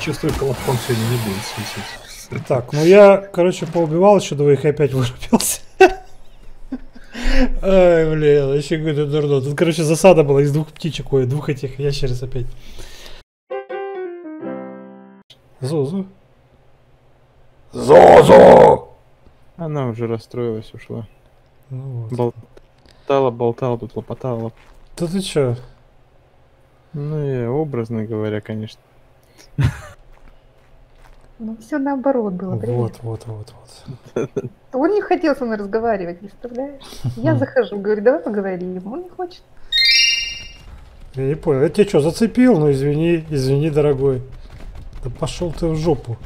Чувствую, колобком сегодня не будет свисать. Так, ну я, короче, поубивал еще двоих и опять вырубился. Ай, блин, вообще какой-то дурно. Тут, короче, засада была из двух птичек, ой, двух этих ящериц опять. Зузу. Зозу! Она уже расстроилась, ушла. Ну вот. Болтала, болтала, тут лопотала. Да ты чё? Ну, я образно говоря, конечно. Ну, все наоборот было, Вот, вот, вот, вот. Он не хотел со мной разговаривать, представляешь? Я захожу, говорю, давай поговорим. Он не хочет. Я не понял. Я тебя что, зацепил? Ну извини, извини, дорогой. Да пошел ты в жопу.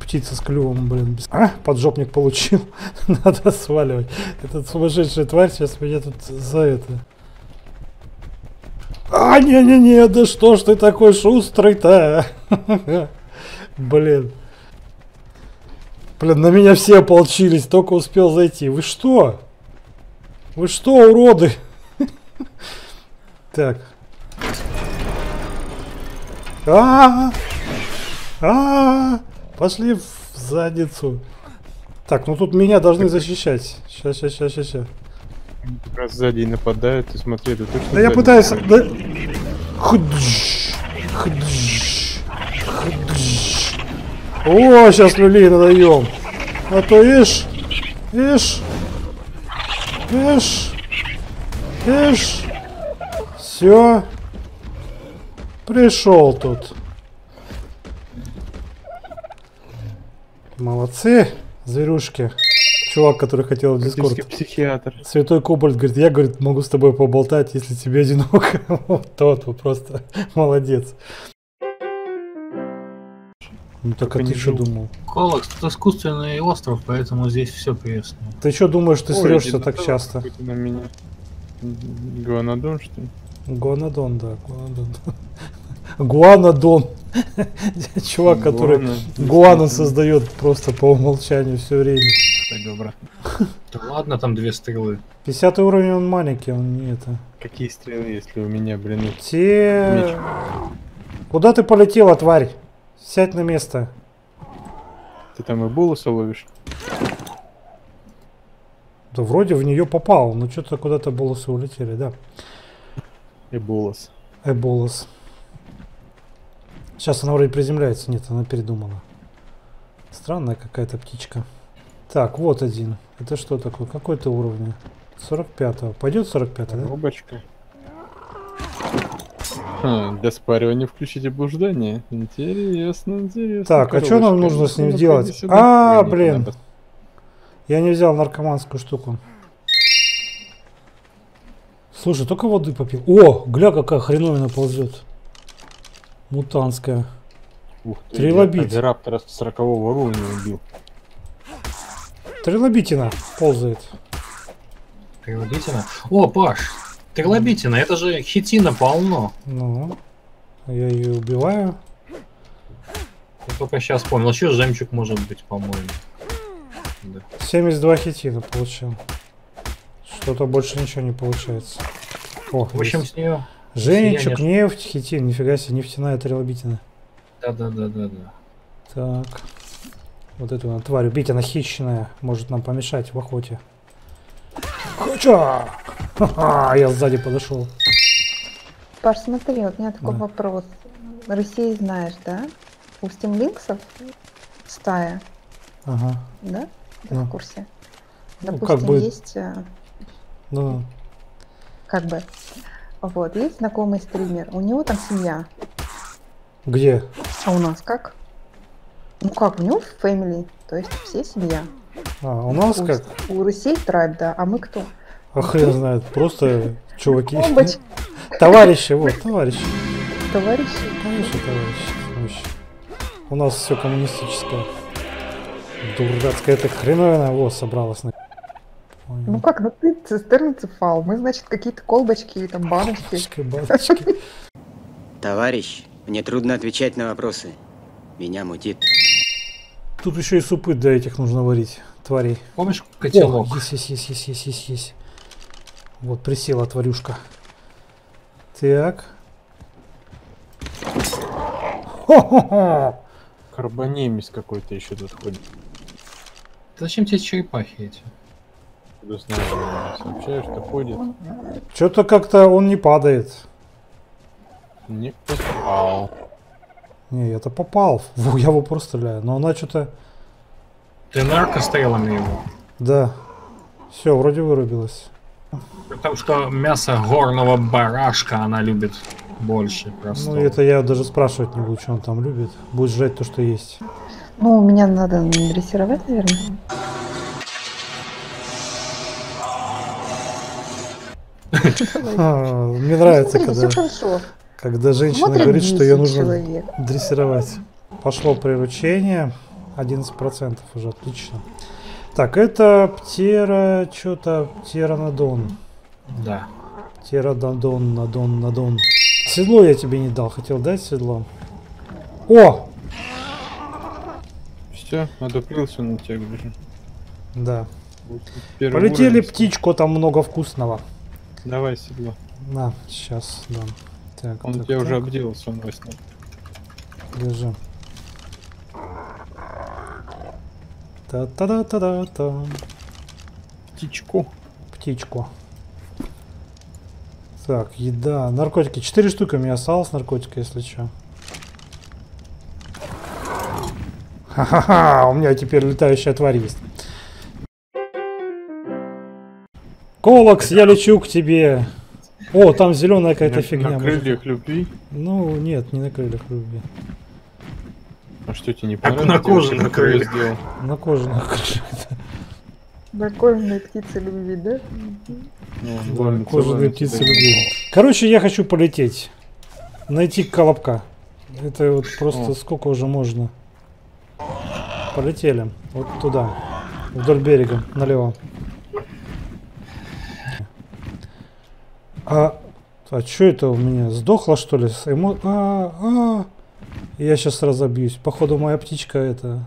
Птица с клювом, блин. А? Поджопник получил. Надо сваливать. Этот сумасшедшая тварь сейчас меня тут за это. А, не-не-не, да что ж ты такой шустрый-то? а? Блин. Блин, на меня все ополчились, только успел зайти. Вы что? Вы что, уроды? Так. А, а, пошли в задницу. Так, ну тут меня должны защищать. Сейчас, сейчас, сейчас, сейчас, сейчас. Как раз сзади и нападают, ты смотри, ты точно Да я пытаюсь... Да... Хдж, хдж. О, сейчас люлей надаем. А то ишь, ишь, ишь, ишь. Все. Пришел тут. Молодцы, зверюшки. Чувак, который хотел в Дискорд. Психиатр. Святой Кобальт говорит, я, говорит, могу с тобой поболтать, если тебе одиноко. Вот тот, просто молодец. Ну так а Только ты что думал? Колокс, тут искусственный остров, поэтому здесь все пресное. Ты что думаешь, ты срешься так часто? на меня. Гуанодон, что ли? Гуанодон, да, гуанодон. Гуанодон. Чувак, который Гуана. создает просто по умолчанию все время. Обратно. Да ладно, там две стрелы. 50 уровень он маленький, он не это. Какие стрелы, если у меня, блин, Те... Куда ты полетела, тварь? Сядь на место. Ты там и булоса ловишь? Да вроде в нее попал, но что-то куда-то волосы улетели, да. И булос. Эболос. Сейчас она вроде приземляется. Нет, она передумала. Странная какая-то птичка. Так, вот один. Это что такое? Какой ты уровня? 45-го. Пойдет 45-й, да? Рубочка. Ха, для спаривания включите блуждание. Интересно, интересно. Так, а что нам нужно с ним делать? А, блин. надо. Я не взял наркоманскую штуку. Слушай, только воды попил. О, гля, какая хреновина ползет. Мутанская. Ух ты, Трилобит. я Раптора с 40 уровня убил. Трилобитина ползает. Трилобитина? О, Паш, трилобитина, это же хитина полно. Ну, я ее убиваю. Я только сейчас понял. Еще жемчуг может быть, по-моему. Да. 72 хитина получил. Что-то больше ничего не получается. О, В общем, есть. с нее. Сияние- нефть, хитин. Нифига себе, нефтяная трилобитина. Да, да, да, да, да. Так. Вот эту надо тварь убить, она хищная. Может нам помешать в охоте. Хоча! Ха-ха, я сзади подошел. Паш, смотри, вот у меня такой Да. вопрос. России знаешь, да? У стимлинксов стая, Ага. да? Ты Ну. в курсе? Ну, Допустим, как бы- есть Ну, как бы вот, есть знакомый стример, у него там семья. где? А у нас как? Ну как, у него family, то есть все семья. А, у нас у, как? у Русей трайб, да, а мы кто? А хрен знает, просто чуваки. Бомбоч, Товарищи, вот, товарищи. товарищи. Конечно, товарищи. вообще. У нас все коммунистическое. Дурацкая эта хреновина. Во, собралась на... Понял. Ну как, ну ты цистерны цефал, мы, значит, какие-то колбочки, там, баночки. Батюшки, батюшки. Товарищ, мне трудно отвечать на вопросы. Меня мутит. Тут еще и супы для этих нужно варить, тварей. Помнишь О, котелок? есть, есть, есть, есть, есть, есть, есть. Вот присела тварюшка. Так. Хо-хо-хо! Карбонемис какой-то еще тут ходит. Зачем тебе черепахи эти? Сообщаю, что ходит. Что-то как-то он не падает. Не попал. Не, я-то попал. Во, Я в упор стреляю. Но она что-то... Ты наркострелами его. Да. Все, вроде вырубилась. Потому что мясо горного барашка она любит больше просто. Ну, это я даже спрашивать не буду, что он там любит. Будет жрать то, что есть. Ну, меня надо дрессировать, наверное. А, Мне нравится, когда, когда женщина говорит, что ее 10 нужно дрессировать. Пошло приручение. 11% уже, отлично. Так, это птера, что-то, птеранодон. Да. Птеранодон, надон, надон. Седло я тебе не дал, хотел дать седло. О! Все, одуплился на тебя, гляжу. Да. Вот Полетели уровень. птичку, там много вкусного. Давай седло. На, сейчас дам. Так, Он так, тебя уже так, обделался, он во сне. Держи. Та-та-да-та-да-та. Птичку. Птичку. Так, еда. Наркотики. Четыре штуки у меня осталось наркотика, если что. Ха-ха-ха, у меня теперь летающая тварь есть. Колокс, я лечу к тебе. О, там зеленая какая-то фигня. на может. крыльях любви. Ну, нет, не на крыльях любви. А что тебе не понравилось? на коже вообще на такое крыльях. сделал. На коже, на коже. На кожаной птице любви, да? Ну, Да, целую птицы тебя. любви. Короче, я хочу полететь. Найти колобка. Это вот просто О. сколько уже можно. Полетели. Вот туда. Вдоль берега, налево. А, а что это у меня? Сдохла что ли? Эмо- А, а. Я сейчас разобьюсь. Походу моя птичка это.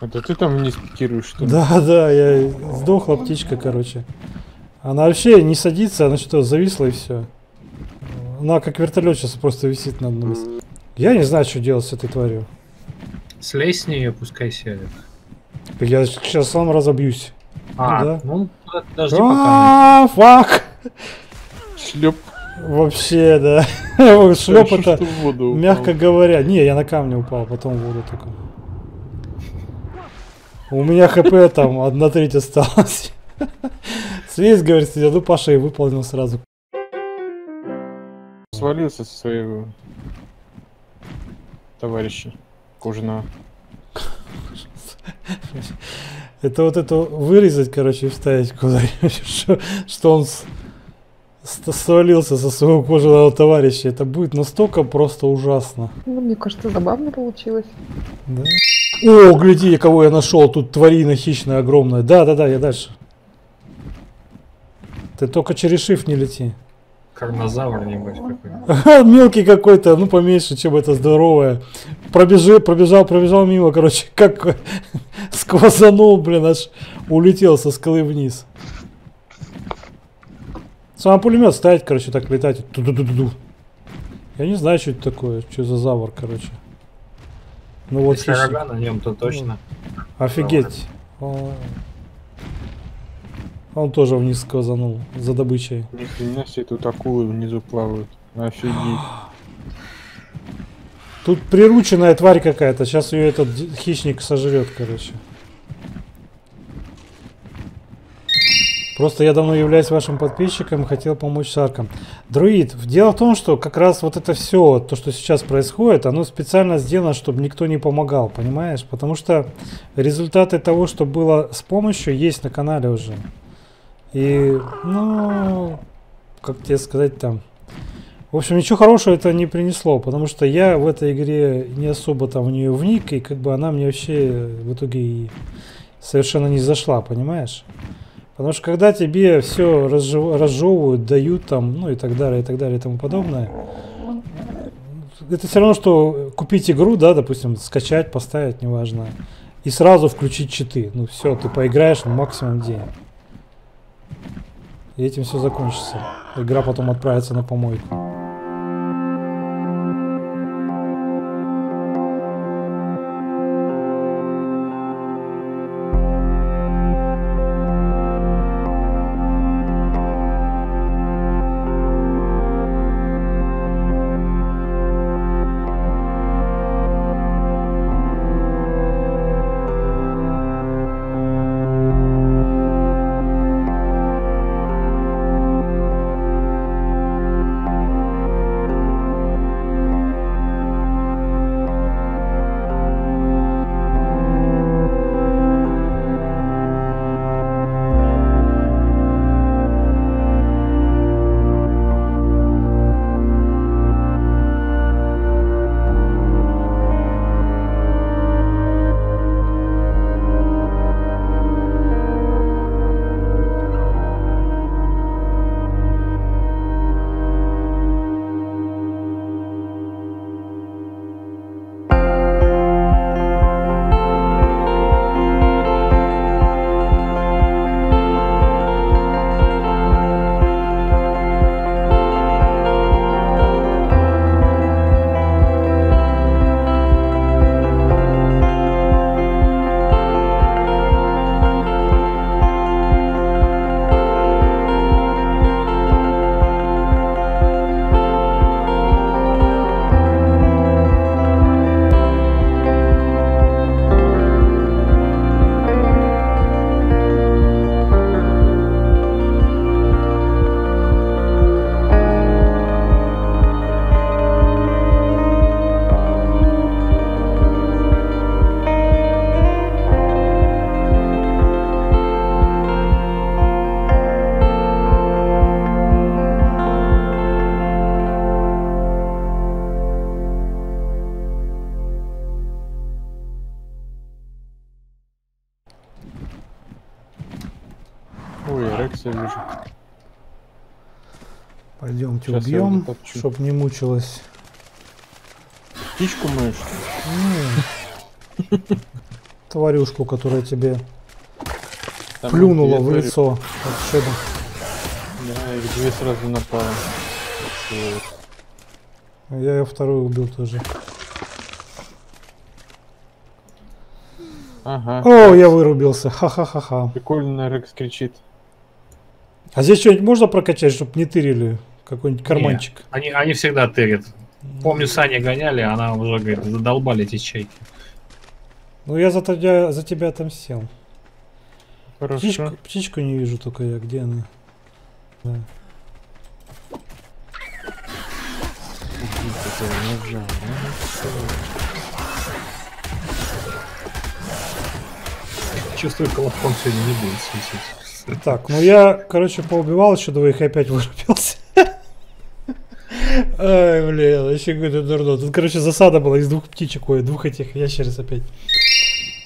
Это ты там не спикируешь, что ли? Да, да, я сдохла птичка, короче. Она вообще не садится, она что, зависла и все. Она как вертолет сейчас просто висит над нами. Я не знаю, что делать с этой тварью. Слезь с нее, пускай сядет. Я сейчас сам разобьюсь. А, да. ну подожди пока. А, фак! Шлеп. Вообще, да. Шлеп Хорошо, это, что в воду упал. мягко говоря. Не, я на камне упал, потом в воду только. У меня хп там одна треть осталась. Слезь, говорит, я ну Паша и выполнил сразу. Свалился со своего товарища кожаного. Это вот это вырезать, короче, и вставить куда-нибудь, что, что он свалился со своего кожаного товарища. Это будет настолько просто ужасно. Ну, мне кажется, забавно получилось. Да? О, гляди, кого я нашел. Тут тварина хищная огромная. Да, да, да, я дальше. Ты только через шифт не лети. Карнозавр, небось, какой-нибудь. Мелкий какой-то, ну поменьше, чем это здоровое. Пробежи, пробежал, пробежал мимо, короче, как сквозанул, блин, аж улетел со скалы вниз. Сам пулемет ставить, короче, так летать. Ту-ду-ду-ду. Я не знаю, что это такое, что за завор, короче. Ну вот Если рога на нем, то точно. Офигеть. О. Он тоже вниз сквозанул за добычей. Ни хрена себе тут акулы внизу плавают. Офигеть. Тут прирученная тварь какая-то. Сейчас ее этот хищник сожрет, короче. Просто я давно являюсь вашим подписчиком хотел помочь Шаркам. Друид, дело в том, что как раз вот это все, то, что сейчас происходит, оно специально сделано, чтобы никто не помогал, понимаешь? Потому что результаты того, что было с помощью, есть на канале уже. И, ну, как тебе сказать там, в общем, ничего хорошего это не принесло, потому что я в этой игре не особо там в нее вник, и как бы она мне вообще в итоге совершенно не зашла, понимаешь? Потому что когда тебе все разжевывают, дают там, ну и так далее, и так далее, и тому подобное, это все равно, что купить игру, да, допустим, скачать, поставить, неважно, и сразу включить читы. Ну все, ты поиграешь ну, максимум день. И этим все закончится. Игра потом отправится на помойку. Пойдемте Щас я убьем, затопчу. чтоб не мучилась. Птичку мышь. Ну, Тварюшку, которая тебе Там плюнула в лицо. Отсюда. Да, их две сразу напало. Я ее вторую убил тоже. Ага. О, я вырубился. Ха-ха-ха-ха. Прикольно Рекс кричит. А здесь что-нибудь можно прокачать, чтобы не тырили? Какой-нибудь карманчик. Они, они всегда тырят. Помню, Саня гоняли, она уже говорит, задолбали эти чайки. Ну я за тебя, за тебя отомстил. Хорошо. Птичку, птичку не вижу только я. Где она? Да. Ну. Чувствую, колобком сегодня не будет светить. Так, ну я, короче, поубивал еще двоих и опять вырубился. Ай, блин, вообще какой-то дурно. Тут, короче, засада была из двух птичек, ой, двух этих ящериц опять.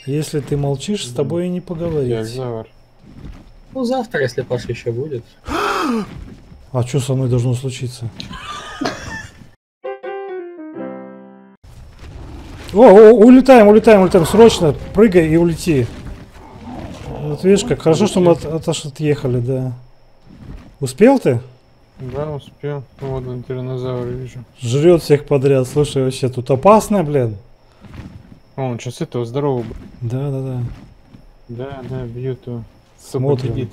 Если ты молчишь, с тобой и не поговорить. завар. Ну, завтра, если Паша еще будет. А что со мной должно случиться? О, о, улетаем, улетаем, улетаем, срочно, прыгай и улети. Вот видишь, как хорошо, что мы от, отъехали, да. Успел ты? Да, успел. Ну, Вот он тиранозавр вижу. Жрет всех подряд. Слушай, вообще тут опасно, блин. О, он сейчас этого здорового. Да, да, да. Да, да, бьет его. Кто Смотрим. победит?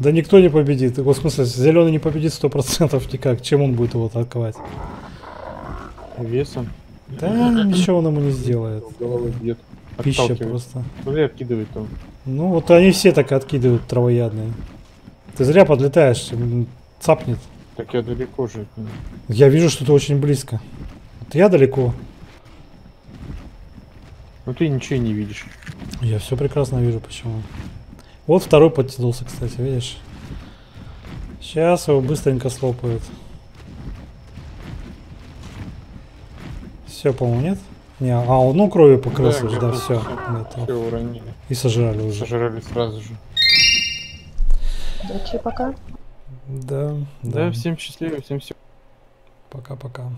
Да никто не победит. В смысле, зеленый не победит сто процентов никак. Чем он будет его атаковать? Весом. Да, ничего он ему не сделает. Головой бьет. Пища просто. Или откидывает его. Ну, вот они все так откидывают травоядные. Ты зря подлетаешь, цапнет. Так я далеко же. Я вижу, что ты очень близко. Вот я далеко. Ну ты ничего не видишь. Я все прекрасно вижу, почему. Вот второй подтянулся, кстати, видишь? Сейчас его быстренько слопают. Все, по-моему, нет? Не, а он ну кровью покрылся Да, уже, да, где-то все. всё. Все уронили. И сожрали уже. Сожрали сразу же. Удачи пока. Да, Да, да. всем счастливо, всем всего. Пока-пока.